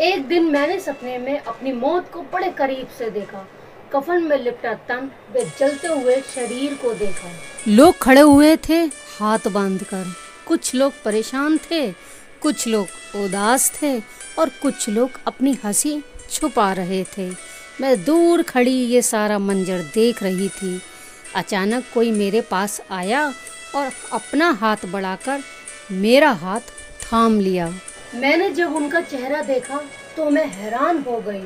एक दिन मैंने सपने में अपनी मौत को बड़े करीब से देखा। कफन में लिपटा तन, व जलते हुए शरीर को देखा। लोग खड़े हुए थे, हाथ बांधकर। कुछ लोग परेशान थे, कुछ लोग उदास थे और कुछ लोग अपनी हँसी छुपा रहे थे। मैं दूर खड़ी ये सारा मंजर देख रही थी। अचानक कोई मेरे पास आया और अपना हाथ बढ़ाकर मेरा हाथ थाम लिया। मैंने जब उनका चेहरा देखा तो मैं हैरान हो गई।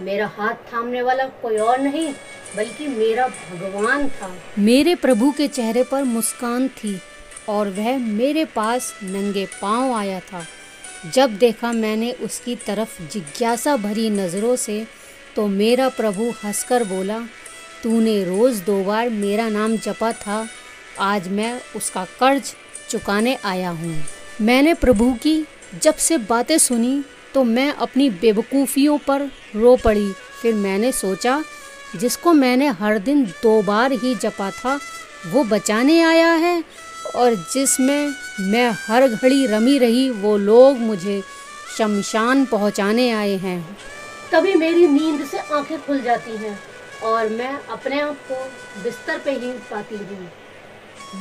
मेरा हाथ थामने वाला कोई और नहीं, बल्कि मेरा भगवान था। मेरे प्रभु के चेहरे पर मुस्कान थी, और वह मेरे पास नंगे पाँव आया था। जब देखा मैंने उसकी तरफ़ जिज्ञासा भरी नज़रों से तो मेरा प्रभु हंसकर बोला, तूने रोज़ दो बार मेरा नाम जपा था, आज मैं उसका कर्ज चुकाने आया हूँ। मैंने प्रभु की जब से बातें सुनी तो मैं अपनी बेवकूफ़ियों पर रो पड़ी। फिर मैंने सोचा, जिसको मैंने हर दिन दो बार ही जपा था, वो बचाने आया है, और जिसमें मैं हर घड़ी रमी रही, वो लोग मुझे शमशान पहुँचाने आए हैं। तभी मेरी नींद से आँखें खुल जाती हैं, और मैं अपने आप को बिस्तर पे ही पाती हूँ।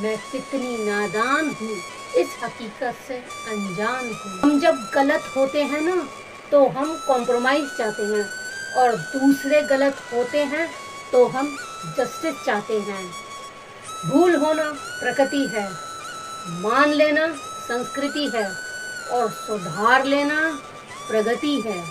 मैं कितनी नादान हूँ। इस हकीकत से अनजान हूँ। हम जब गलत होते हैं ना तो हम कॉम्प्रोमाइज चाहते हैं। और दूसरे गलत होते हैं तो हम जस्टिस चाहते हैं। भूल होना प्रकृति है। मान लेना संस्कृति है। और सुधार लेना प्रगति है।